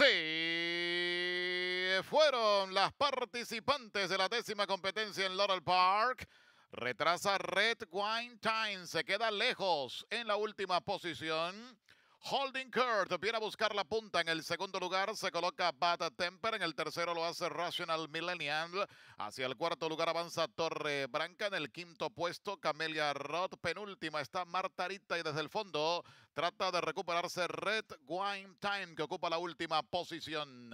Sí, fueron las participantes de la décima competencia en Laurel Park. Retrasa Red Wine Time, se queda lejos en la última posición. Holding Kurt viene a buscar la punta en el segundo lugar. Se coloca Bad Temper. En el tercero lo hace Rational Millennial. Hacia el cuarto lugar avanza Torre Branca. En el quinto puesto, Camelia Roth. Penúltima está Martarita. Y desde el fondo trata de recuperarse Red Wine Time, que ocupa la última posición.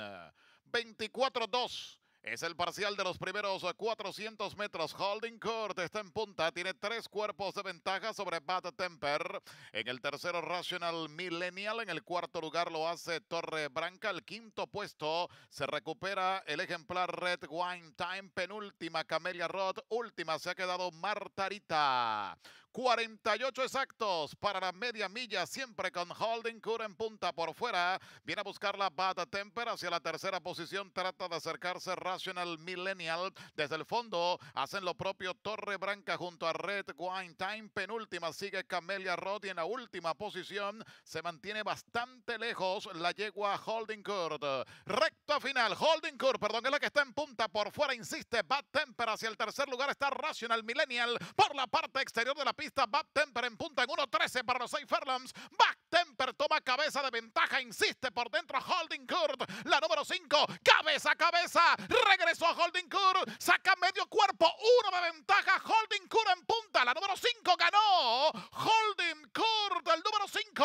24-2. Es el parcial de los primeros 400 metros. Holding Court está en punta. Tiene tres cuerpos de ventaja sobre Bad Temper. En el tercero, Rational Millennial. En el cuarto lugar lo hace Torre Branca. El quinto puesto se recupera el ejemplar Red Wine Time. Penúltima, Camelia Roth. Última se ha quedado Martarita. 48 exactos para la media milla, siempre con Holding Court en punta por fuera. Viene a buscar la Bad Temper hacia la tercera posición. Trata de acercarse Rational Millennial. Desde el fondo hacen lo propio Torre Branca junto a Red Wine Time. Penúltima sigue Camelia Roth y en la última posición se mantiene bastante lejos la yegua Holding Court. Recta final, Holding Court, perdón, es la que está en punta por fuera, insiste Bad Temper hacia el tercer lugar está Rational Millennial por la parte exterior de la pista. Bad Temper en punta en 1.13 para los 6 Fairlands. Back Temper toma cabeza de ventaja, insiste por dentro Holding Court, la número 5, cabeza a cabeza, regresó a Holding Court, saca medio cuerpo, uno de ventaja, Holding Court en punta, la número 5 ganó, Holding Court, el número 5.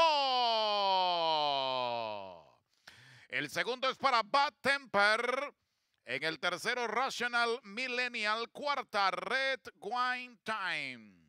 El segundo es para Bad Temper. En el tercero, Rational Millennial. Cuarta, Red Wine Time.